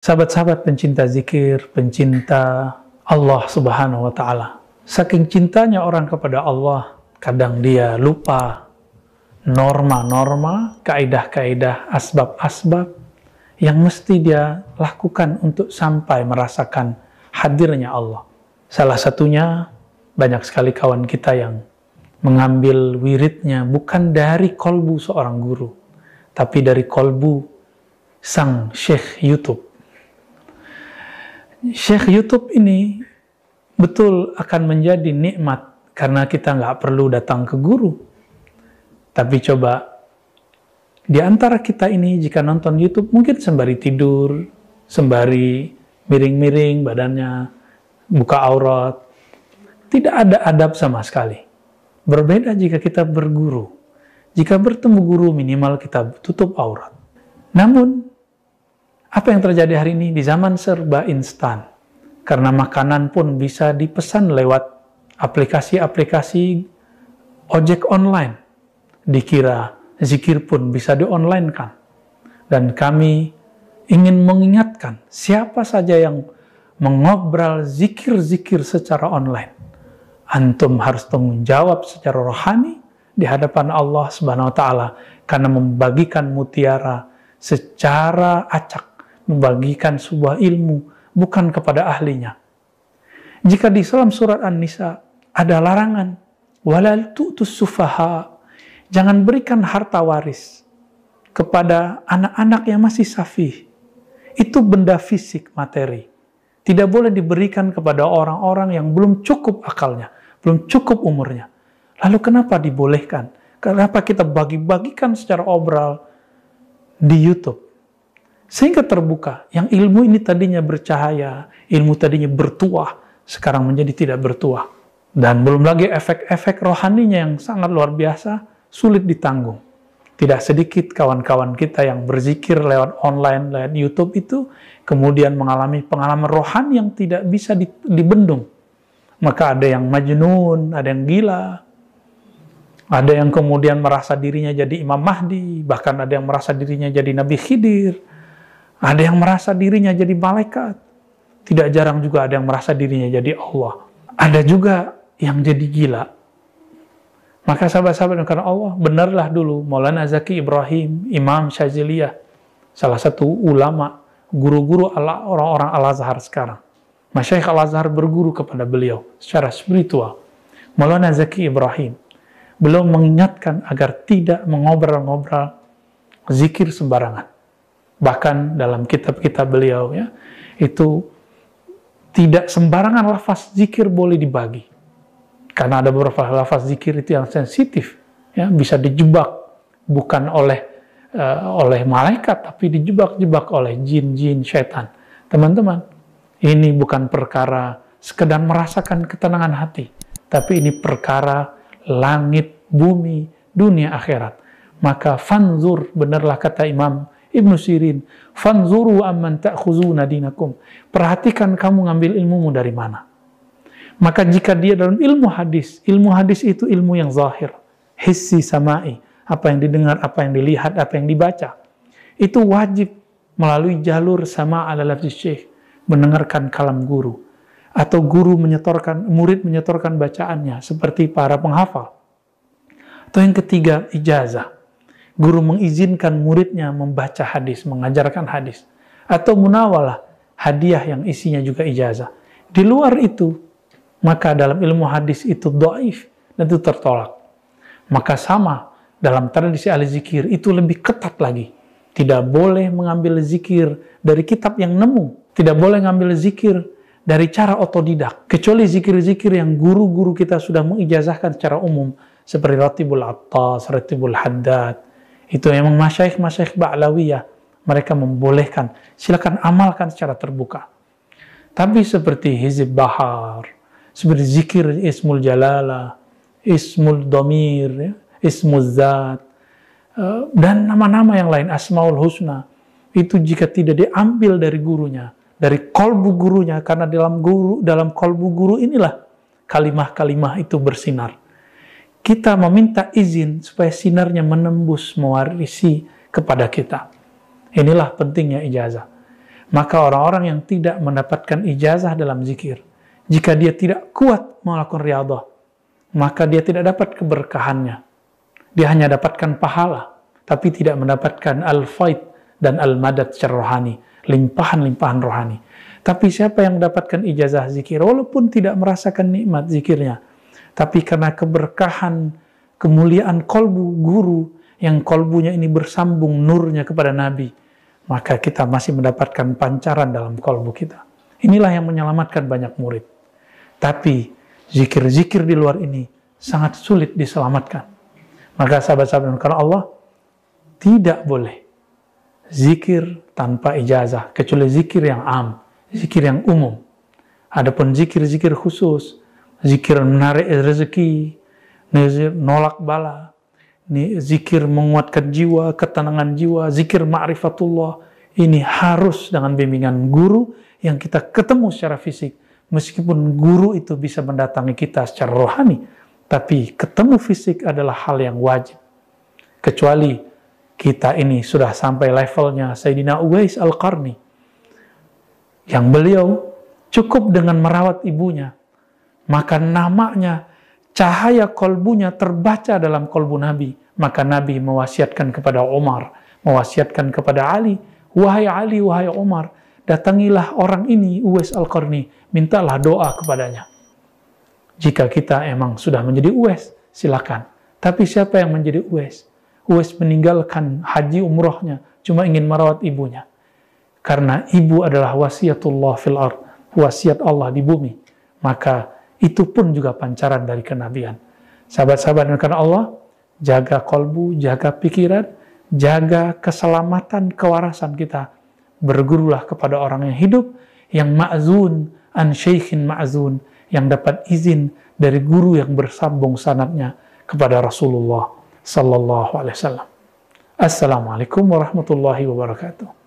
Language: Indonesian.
Sahabat-sahabat pencinta zikir, pencinta Allah Subhanahu wa taala. Saking cintanya orang kepada Allah, kadang dia lupa norma-norma, kaidah-kaidah, asbab-asbab yang mesti dia lakukan untuk sampai merasakan hadirnya Allah. Salah satunya banyak sekali kawan kita yang mengambil wiridnya bukan dari kolbu seorang guru, tapi dari kolbu sang syekh YouTube. Syekh YouTube ini betul akan menjadi nikmat karena kita nggak perlu datang ke guru. Tapi coba di antara kita ini jika nonton YouTube mungkin sembari tidur, sembari miring-miring badannya, buka aurat, tidak ada adab sama sekali. Berbeda jika kita berguru. Jika bertemu guru minimal kita tutup aurat. Namun apa yang terjadi hari ini di zaman serba instan? Karena makanan pun bisa dipesan lewat aplikasi-aplikasi ojek online. Dikira zikir pun bisa di-online kan. Dan kami ingin mengingatkan siapa saja yang mengobrol zikir-zikir secara online. Antum harus tanggung jawab secara rohani di hadapan Allah Subhanahu wa taala karena membagikan mutiara secara acak membagikan sebuah ilmu bukan kepada ahlinya. Jika di dalam surat An-Nisa ada larangan, walal tu'tus sufaha, jangan berikan harta waris kepada anak-anak yang masih safih. Itu benda fisik, materi. Tidak boleh diberikan kepada orang-orang yang belum cukup akalnya, belum cukup umurnya. Lalu kenapa dibolehkan? Kenapa kita bagi-bagikan secara obral di YouTube? Sehingga terbuka, yang ilmu ini tadinya bercahaya, ilmu tadinya bertuah, sekarang menjadi tidak bertuah. Dan belum lagi efek-efek rohaninya yang sangat luar biasa, sulit ditanggung. Tidak sedikit kawan-kawan kita yang berzikir lewat online, lewat YouTube itu, kemudian mengalami pengalaman rohani yang tidak bisa dibendung. Maka ada yang majnun, ada yang gila, ada yang kemudian merasa dirinya jadi Imam Mahdi, bahkan ada yang merasa dirinya jadi Nabi Khidir, ada yang merasa dirinya jadi malaikat. Tidak jarang juga ada yang merasa dirinya jadi Allah. Ada juga yang jadi gila. Maka sahabat-sahabat karena Allah, benarlah dulu Maulana Zaki Ibrahim, Imam Syaziliyah, salah satu ulama, guru-guru orang-orang Al-Azhar sekarang. Masyaikh Al-Azhar berguru kepada beliau secara spiritual. Maulana Zaki Ibrahim belum mengingatkan agar tidak mengobrol-ngobrol zikir sembarangan bahkan dalam kitab-kitab beliau ya itu tidak sembarangan lafaz zikir boleh dibagi. Karena ada beberapa lafaz zikir itu yang sensitif ya bisa dijebak bukan oleh uh, oleh malaikat tapi dijebak-jebak oleh jin-jin setan. Teman-teman ini bukan perkara sekedar merasakan ketenangan hati tapi ini perkara langit bumi dunia akhirat. Maka fanzur benarlah kata Imam Ibnu Sirin, fanzuru amman ta'khuzuna dinakum. Perhatikan kamu ngambil ilmumu dari mana. Maka jika dia dalam ilmu hadis, ilmu hadis itu ilmu yang zahir, hissi samai, apa yang didengar, apa yang dilihat, apa yang dibaca. Itu wajib melalui jalur sama ala lafzi syekh, mendengarkan kalam guru. Atau guru menyetorkan, murid menyetorkan bacaannya, seperti para penghafal. Atau yang ketiga, ijazah guru mengizinkan muridnya membaca hadis, mengajarkan hadis. Atau munawalah, hadiah yang isinya juga ijazah. Di luar itu, maka dalam ilmu hadis itu doif dan itu tertolak. Maka sama dalam tradisi ahli zikir itu lebih ketat lagi. Tidak boleh mengambil zikir dari kitab yang nemu. Tidak boleh mengambil zikir dari cara otodidak. Kecuali zikir-zikir yang guru-guru kita sudah mengijazahkan secara umum. Seperti Ratibul Attas, Ratibul Haddad, itu memang masyaikh-masyaikh Ba'lawiyah. Mereka membolehkan. Silakan amalkan secara terbuka. Tapi seperti Hizib Bahar, seperti zikir Ismul Jalala, Ismul Domir, ya, Ismul Zat, eh, dan nama-nama yang lain, Asmaul Husna, itu jika tidak diambil dari gurunya, dari kolbu gurunya, karena dalam guru, dalam kolbu guru inilah kalimah-kalimah itu bersinar kita meminta izin supaya sinarnya menembus mewarisi kepada kita. Inilah pentingnya ijazah. Maka orang-orang yang tidak mendapatkan ijazah dalam zikir, jika dia tidak kuat melakukan riadah, maka dia tidak dapat keberkahannya. Dia hanya dapatkan pahala, tapi tidak mendapatkan al-faid dan al-madad secara rohani, limpahan-limpahan rohani. Tapi siapa yang mendapatkan ijazah zikir, walaupun tidak merasakan nikmat zikirnya, tapi karena keberkahan, kemuliaan kolbu guru, yang kolbunya ini bersambung nurnya kepada Nabi, maka kita masih mendapatkan pancaran dalam kolbu kita. Inilah yang menyelamatkan banyak murid. Tapi zikir-zikir di luar ini sangat sulit diselamatkan. Maka sahabat-sahabat karena Allah tidak boleh zikir tanpa ijazah, kecuali zikir yang am, zikir yang umum. Adapun zikir-zikir khusus, zikir menarik rezeki, nolak bala, zikir menguatkan jiwa, ketenangan jiwa, zikir ma'rifatullah. Ini harus dengan bimbingan guru yang kita ketemu secara fisik. Meskipun guru itu bisa mendatangi kita secara rohani, tapi ketemu fisik adalah hal yang wajib. Kecuali kita ini sudah sampai levelnya Sayyidina Uwais Al-Qarni. Yang beliau cukup dengan merawat ibunya. Maka namanya cahaya kolbunya terbaca dalam kolbu Nabi. Maka Nabi mewasiatkan kepada Umar, mewasiatkan kepada Ali, wahai Ali, wahai Umar, datangilah orang ini, Uwais Al-Qarni, mintalah doa kepadanya. Jika kita emang sudah menjadi Uwais, silakan. Tapi siapa yang menjadi Uwais? Uwais meninggalkan haji umrohnya, cuma ingin merawat ibunya. Karena ibu adalah wasiatullah fil ard, wasiat Allah di bumi. Maka itu pun juga pancaran dari kenabian. Sahabat-sahabat karena Allah, jaga kolbu, jaga pikiran, jaga keselamatan kewarasan kita. Bergurulah kepada orang yang hidup, yang ma'zun, an syekhin ma'zun, yang dapat izin dari guru yang bersambung sanatnya kepada Rasulullah sallallahu alaihi wasallam. Assalamualaikum warahmatullahi wabarakatuh.